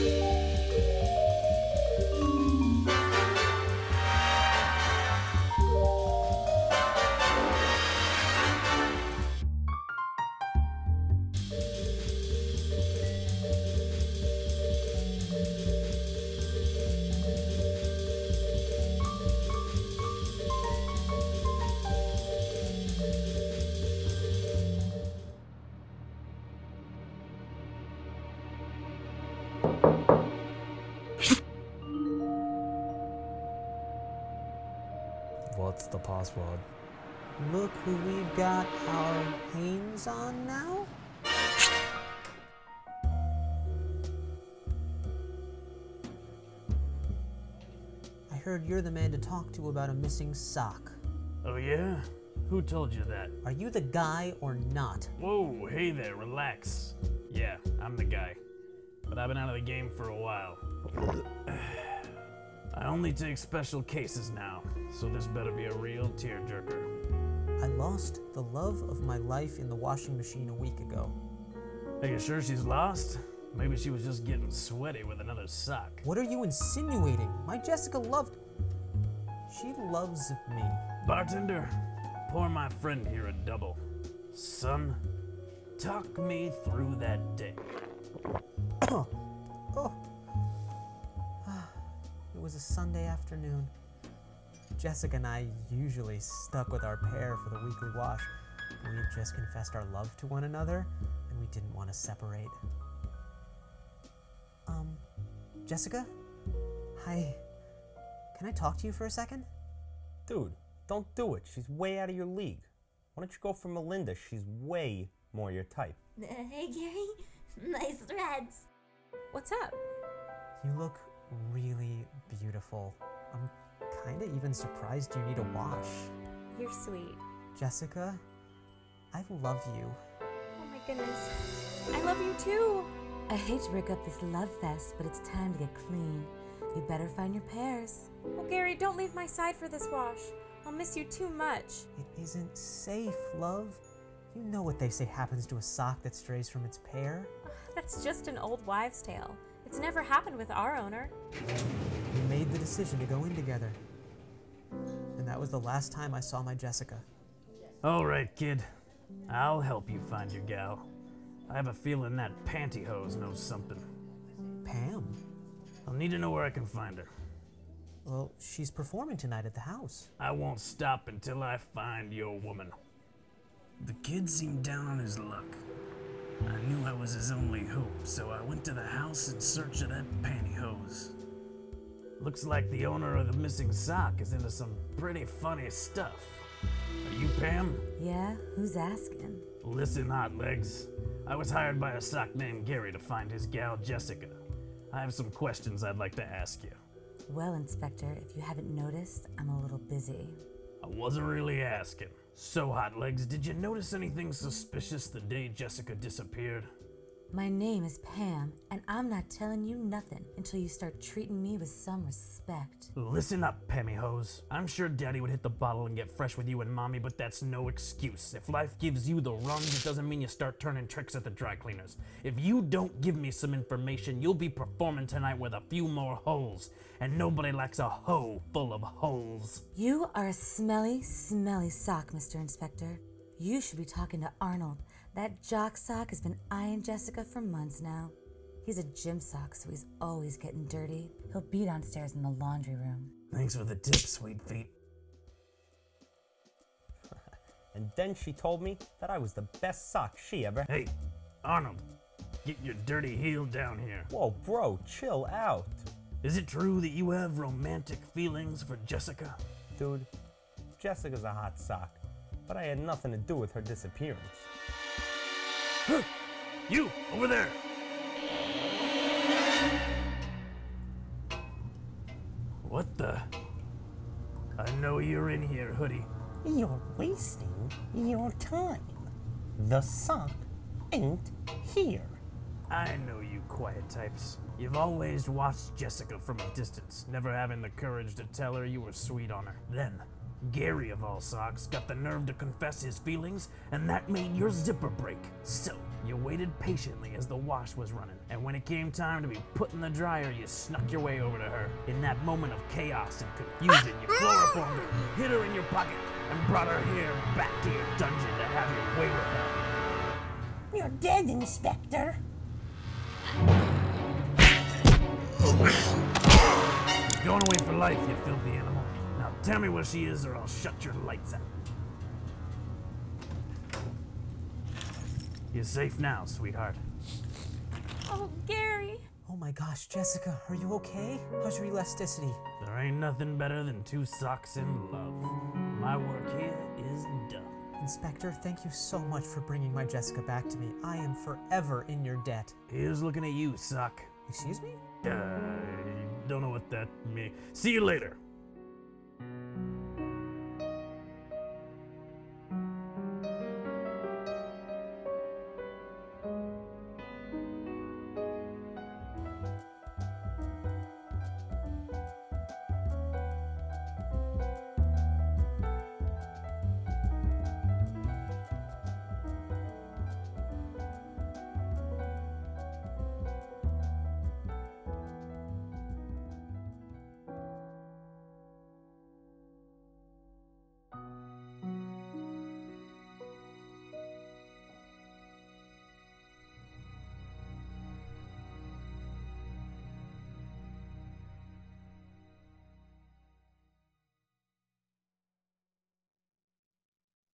What's the password? Look who we've got our hands on now. I heard you're the man to talk to about a missing sock. Oh, yeah? Who told you that? Are you the guy or not? Whoa, hey there, relax. Yeah, I'm the guy. But I've been out of the game for a while. I only take special cases now, so this better be a real tearjerker. I lost the love of my life in the washing machine a week ago. Are you sure she's lost? Maybe she was just getting sweaty with another sock. What are you insinuating? My Jessica loved. She loves me. Bartender, pour my friend here a double. Son, talk me through that day. Oh. It was a Sunday afternoon. Jessica and I usually stuck with our pair for the weekly wash. We had just confessed our love to one another, and we didn't want to separate. Um, Jessica? Hi. Can I talk to you for a second? Dude, don't do it. She's way out of your league. Why don't you go for Melinda? She's way more your type. Hey, Gary. Nice threads. What's up? You look really beautiful. I'm kinda even surprised you need a wash. You're sweet. Jessica, I love you. Oh my goodness. I love you too. I hate to break up this love fest, but it's time to get clean. You better find your pairs. Well, Gary, don't leave my side for this wash. I'll miss you too much. It isn't safe, love. You know what they say happens to a sock that strays from its pair? That's just an old wives' tale. It's never happened with our owner. We made the decision to go in together. That was the last time I saw my Jessica. All right, kid. I'll help you find your gal. I have a feeling that pantyhose knows something. Pam? I'll need to know where I can find her. Well, she's performing tonight at the house. I won't stop until I find your woman. The kid seemed down on his luck. I knew I was his only hope, so I went to the house in search of that pantyhose. Looks like the owner of the missing sock is into some pretty funny stuff. Are you Pam? Yeah? Who's asking? Listen, Hot Legs. I was hired by a sock named Gary to find his gal Jessica. I have some questions I'd like to ask you. Well, Inspector, if you haven't noticed, I'm a little busy. I wasn't really asking. So, Hot Legs, did you notice anything suspicious the day Jessica disappeared? My name is Pam, and I'm not telling you nothing until you start treating me with some respect. Listen up, Pammy Hose. I'm sure Daddy would hit the bottle and get fresh with you and Mommy, but that's no excuse. If life gives you the runs, it doesn't mean you start turning tricks at the dry cleaners. If you don't give me some information, you'll be performing tonight with a few more holes, and nobody likes a hoe full of holes. You are a smelly, smelly sock, Mr. Inspector. You should be talking to Arnold. That jock sock has been eyeing Jessica for months now. He's a gym sock, so he's always getting dirty. He'll be downstairs in the laundry room. Thanks for the tip, sweet feet. And then she told me that I was the best sock she ever had. Hey, Arnold, get your dirty heel down here. Whoa, bro, chill out. Is it true that you have romantic feelings for Jessica? Dude, Jessica's a hot sock, but I had nothing to do with her disappearance. You, over there! What the? I know you're in here, Hoodie. You're wasting your time. The sock ain't here. I know you quiet types. You've always watched Jessica from a distance, never having the courage to tell her you were sweet on her. Then, Gary of all socks got the nerve to confess his feelings, and that made your zipper break. So, You waited patiently as the wash was running, and when it came time to be put in the dryer, you snuck your way over to her. In that moment of chaos and confusion, you chloroformed her, hid her in your pocket, and brought her here back to your dungeon to have your way with her. You're dead, Inspector. You're Going away for life, you filthy animal. Now tell me where she is, or I'll shut your lights out. You're safe now, sweetheart. Oh, Gary. Oh my gosh, Jessica, are you okay? How's your elasticity? There ain't nothing better than two socks in love. My work here is done. Inspector, thank you so much for bringing my Jessica back to me. I am forever in your debt. Here's looking at you, sock. Excuse me? Uh, don't know what that means. See you later.